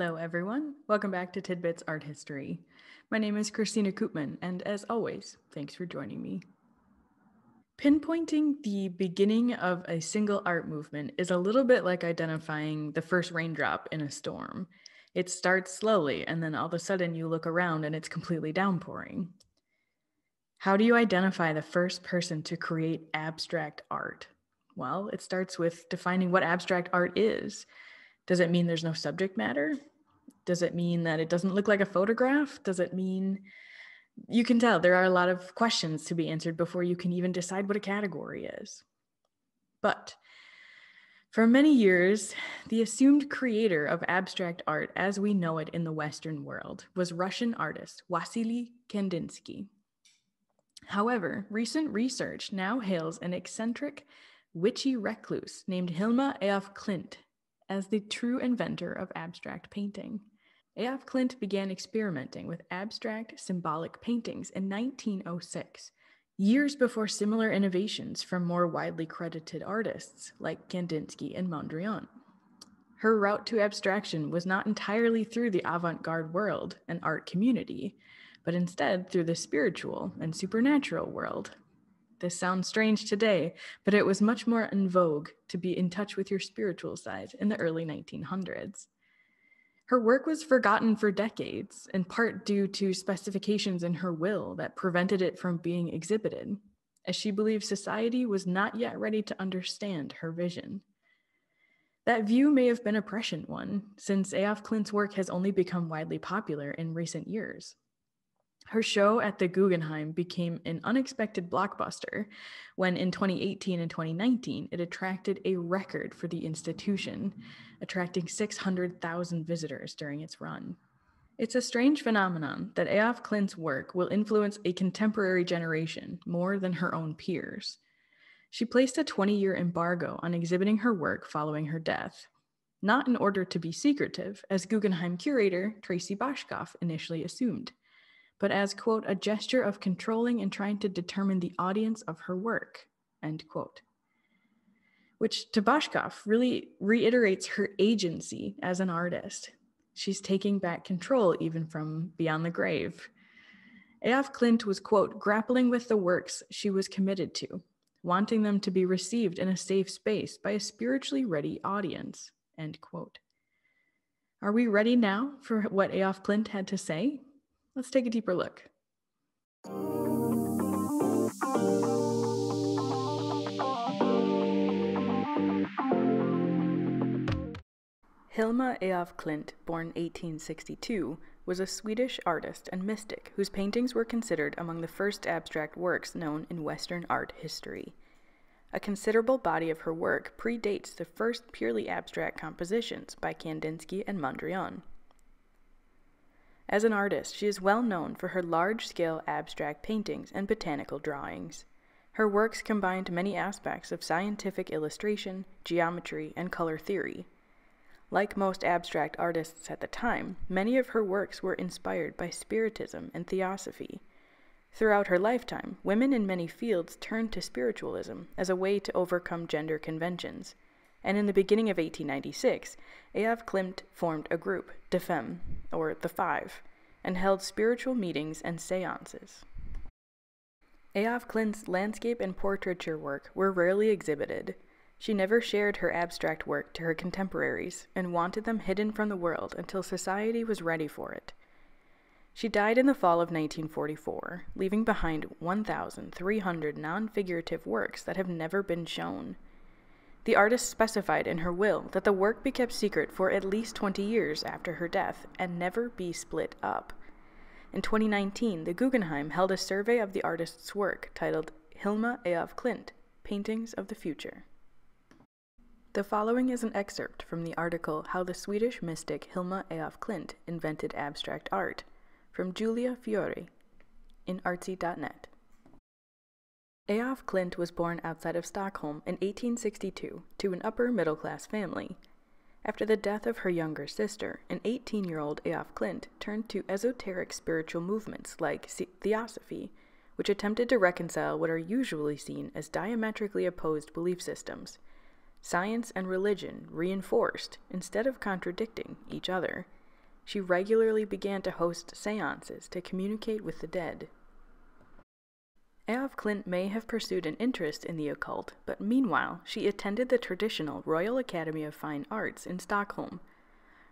Hello, everyone. Welcome back to Tidbits Art History. My name is Kristina Koopman, and as always, thanks for joining me. Pinpointing the beginning of a single art movement is a little bit like identifying the first raindrop in a storm. It starts slowly, and then all of a sudden you look around and it's completely downpouring. How do you identify the first person to create abstract art? Well, it starts with defining what abstract art is. Does it mean there's no subject matter? Does it mean that it doesn't look like a photograph? Does it mean you can tell there are a lot of questions to be answered before you can even decide what a category is. But for many years, the assumed creator of abstract art as we know it in the Western world was Russian artist Wassily Kandinsky. However, recent research now hails an eccentric, witchy recluse named Hilma af Klint as the true inventor of abstract painting. A.F. Klint began experimenting with abstract symbolic paintings in 1906, years before similar innovations from more widely credited artists like Kandinsky and Mondrian. Her route to abstraction was not entirely through the avant garde world and art community, but instead through the spiritual and supernatural world. This sounds strange today, but it was much more in vogue to be in touch with your spiritual side in the early 1900s. Her work was forgotten for decades, in part due to specifications in her will that prevented it from being exhibited, as she believed society was not yet ready to understand her vision. That view may have been a prescient one, since A.F. Klint's work has only become widely popular in recent years. Her show at the Guggenheim became an unexpected blockbuster when, in 2018 and 2019, it attracted a record for the institution, attracting 600,000 visitors during its run. It's a strange phenomenon that A.F. Klint's work will influence a contemporary generation more than her own peers. She placed a 20 year embargo on exhibiting her work following her death, not in order to be secretive, as Guggenheim curator Tracey Bashkoff initially assumed but as, quote, a gesture of controlling and trying to determine the audience of her work, end quote. Which to Bashkoff really reiterates her agency as an artist. She's taking back control even from beyond the grave. A.F. Klint was, quote, grappling with the works she was committed to, wanting them to be received in a safe space by a spiritually ready audience, end quote. Are we ready now for what A.F. Klint had to say? Let's take a deeper look. Hilma af Klint, born 1862, was a Swedish artist and mystic whose paintings were considered among the first abstract works known in Western art history. A considerable body of her work predates the first purely abstract compositions by Kandinsky and Mondrian. As an artist, she is well known for her large scale abstract paintings and botanical drawings. Her works combined many aspects of scientific illustration, geometry, and color theory. Like most abstract artists at the time, many of her works were inspired by Spiritism and Theosophy. Throughout her lifetime, women in many fields turned to spiritualism as a way to overcome gender conventions. And in the beginning of 1896, A.F. Klint formed a group, De Fem, or the Five, and held spiritual meetings and seances. A.F. Klint's landscape and portraiture work were rarely exhibited. She never shared her abstract work to her contemporaries and wanted them hidden from the world until society was ready for it. She died in the fall of 1944, leaving behind 1,300 non figurative works that have never been shown. The artist specified in her will that the work be kept secret for at least 20 years after her death and never be split up. In 2019, the Guggenheim held a survey of the artist's work titled Hilma af Klint Paintings of the Future. The following is an excerpt from the article How the Swedish Mystic Hilma af Klint Invented Abstract Art from Julia Fiore in artsy.net. A.F. Klint was born outside of Stockholm in 1862 to an upper middle class family. After the death of her younger sister, an 18 year old A.F. Klint turned to esoteric spiritual movements like Theosophy, which attempted to reconcile what are usually seen as diametrically opposed belief systems science and religion reinforced instead of contradicting each other. she regularly began to host seances to communicate with the dead. Eof Clint may have pursued an interest in the occult, but meanwhile she attended the traditional Royal Academy of Fine Arts in Stockholm.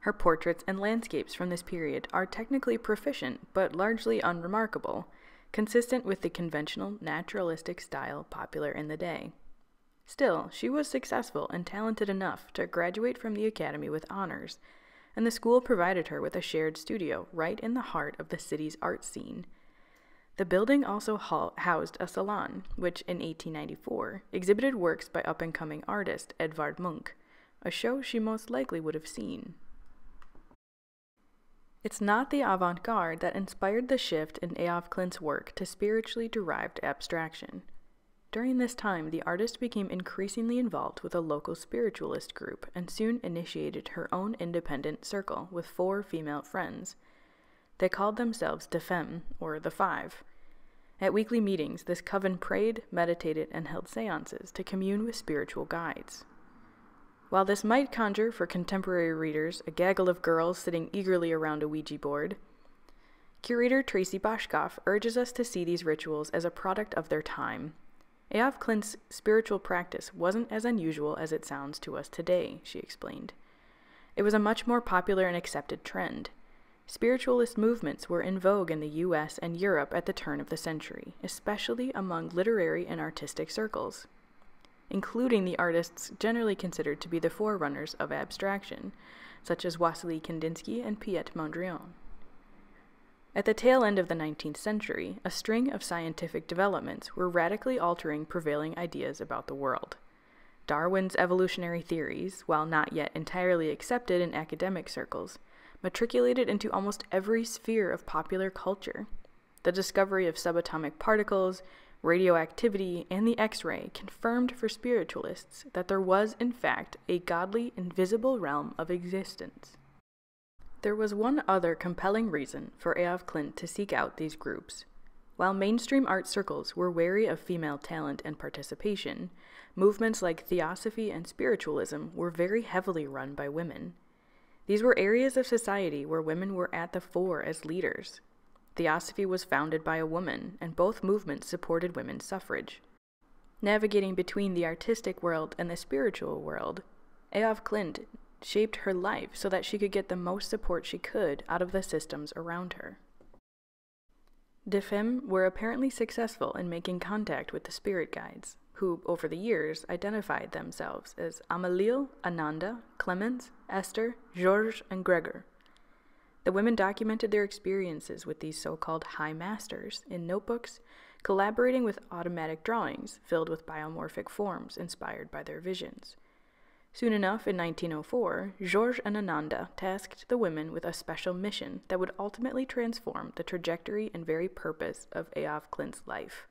Her portraits and landscapes from this period are technically proficient, but largely unremarkable, consistent with the conventional naturalistic style popular in the day. Still, she was successful and talented enough to graduate from the academy with honors, and the school provided her with a shared studio right in the heart of the city's art scene. The building also housed a salon, which in 1894 exhibited works by up and coming artist Edvard Munch, a show she most likely would have seen. It's not the avant garde that inspired the shift in af Klint's work to spiritually derived abstraction. During this time, the artist became increasingly involved with a local spiritualist group and soon initiated her own independent circle with four female friends. They called themselves De Fem, or the Five. At weekly meetings, this coven prayed, meditated, and held seances to commune with spiritual guides. While this might conjure for contemporary readers a gaggle of girls sitting eagerly around a Ouija board, curator Tracey Bashkoff urges us to see these rituals as a product of their time. af Klint's spiritual practice wasn't as unusual as it sounds to us today, she explained. It was a much more popular and accepted trend. Spiritualist movements were in vogue in the US and Europe at the turn of the century, especially among literary and artistic circles, including the artists generally considered to be the forerunners of abstraction, such as Wassily Kandinsky and Piet Mondrian. At the tail end of the 19th century, a string of scientific developments were radically altering prevailing ideas about the world. Darwin's evolutionary theories, while not yet entirely accepted in academic circles, matriculated into almost every sphere of popular culture. The discovery of subatomic particles, radioactivity, and the X ray confirmed for spiritualists that there was, in fact, a godly, invisible realm of existence. There was one other compelling reason for af Klint to seek out these groups. While mainstream art circles were wary of female talent and participation, movements like theosophy and spiritualism were very heavily run by women. These were areas of society where women were at the fore as leaders. Theosophy was founded by a woman, and both movements supported women's suffrage. Navigating between the artistic world and the spiritual world, af Klint shaped her life so that she could get the most support she could out of the systems around her. De Femme were apparently successful in making contact with the spirit guides, who, over the years, identified themselves as Amaliel, Ananda, Clemens, Esther, Georges, and Gregor. The women documented their experiences with these so called high masters in notebooks, collaborating with automatic drawings filled with biomorphic forms inspired by their visions. Soon enough, in 1904, Georges and Ananda tasked the women with a special mission that would ultimately transform the trajectory and very purpose of af Klint's life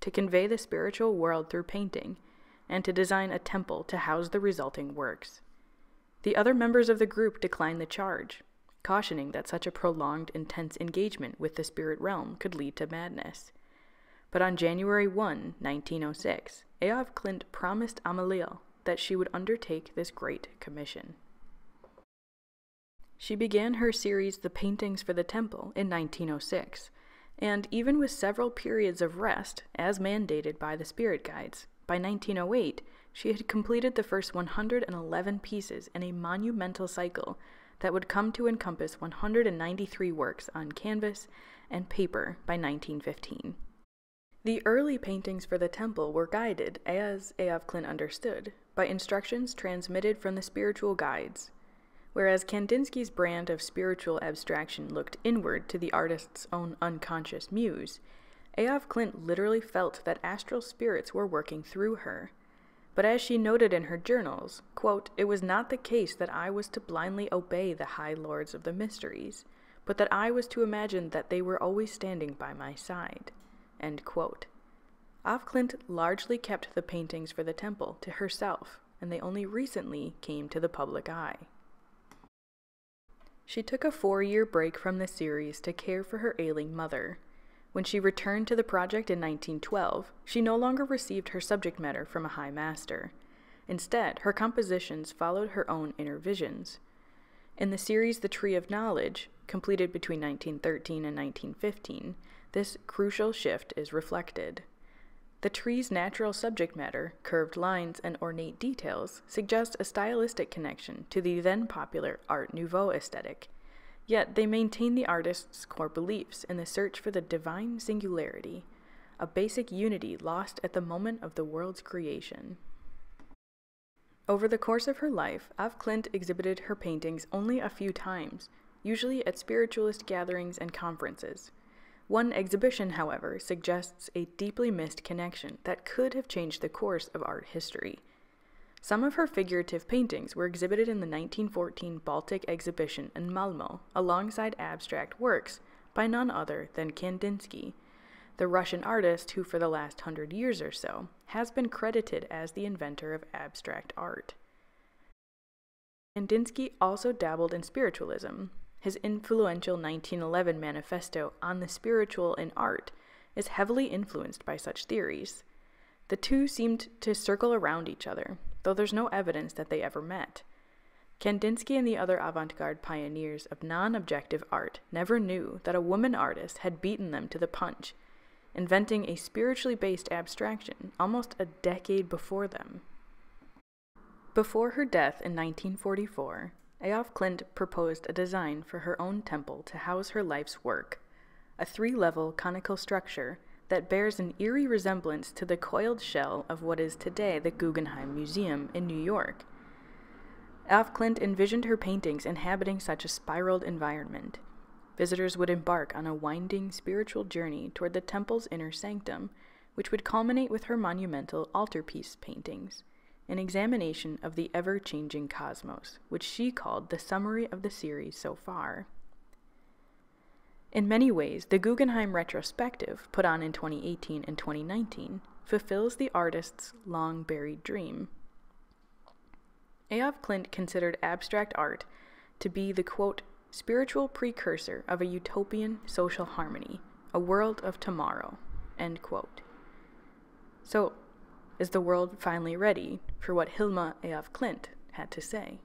to convey the spiritual world through painting, and to design a temple to house the resulting works. The other members of the group declined the charge, cautioning that such a prolonged, intense engagement with the spirit realm could lead to madness. But on January 1, 1906, af Klint promised Amaliel that she would undertake this great commission. She began her series The Paintings for the Temple in 1906, and even with several periods of rest, as mandated by the spirit guides, by 1908 she had completed the first 111 pieces in a monumental cycle that would come to encompass 193 works on canvas and paper by 1915. The early paintings for the temple were guided, as af Klint understood, by instructions transmitted from the spiritual guides, Whereas Kandinsky's brand of spiritual abstraction looked inward to the artist's own unconscious muse, af Klint literally felt that astral spirits were working through her. But as she noted in her journals, quote, it was not the case that I was to blindly obey the high lords of the mysteries, but that I was to imagine that they were always standing by my side. End quote. Largely kept the paintings for the temple to herself, and they only recently came to the public eye. She took a four year break from the series to care for her ailing mother. When she returned to the project in 1912, she no longer received her subject matter from a high master. Instead, her compositions followed her own inner visions. In the series The Tree of Knowledge, completed between 1913 and 1915, this crucial shift is reflected. The tree's natural subject matter, curved lines, and ornate details suggest a stylistic connection to the then popular Art Nouveau aesthetic. Yet they maintain the artist's core beliefs in the search for the divine singularity, a basic unity lost at the moment of the world's creation. Over the course of her life, af Klint exhibited her paintings only a few times, usually at spiritualist gatherings and conferences. One exhibition, however, suggests a deeply missed connection that could have changed the course of art history. Some of her figurative paintings were exhibited in the 1914 Baltic exhibition in Malmo alongside abstract works by none other than Kandinsky, the Russian artist who, for the last hundred years or so, has been credited as the inventor of abstract art. Kandinsky also dabbled in spiritualism, his influential 1911 manifesto on the spiritual in art is heavily influenced by such theories. The two seemed to circle around each other, though there's no evidence that they ever met. Kandinsky and the other avant garde pioneers of non objective art never knew that a woman artist had beaten them to the punch, inventing a spiritually based abstraction almost a decade before them. Before her death in 1944, af Klint proposed a design for her own temple to house her life's work, a three level conical structure that bears an eerie resemblance to the coiled shell of what is today the Guggenheim Museum in New York. af Klint envisioned her paintings inhabiting such a spiraled environment. Visitors would embark on a winding spiritual journey toward the temple's inner sanctum, which would culminate with her monumental altarpiece paintings an examination of the ever changing cosmos, which she called the summary of the series so far. In many ways, the Guggenheim retrospective, put on in 2018 and 2019, fulfills the artist's long buried dream. af Klint considered abstract art to be the quote, spiritual precursor of a utopian social harmony, a world of tomorrow, end quote. So, is the world finally ready for what Hilma af Klint had to say?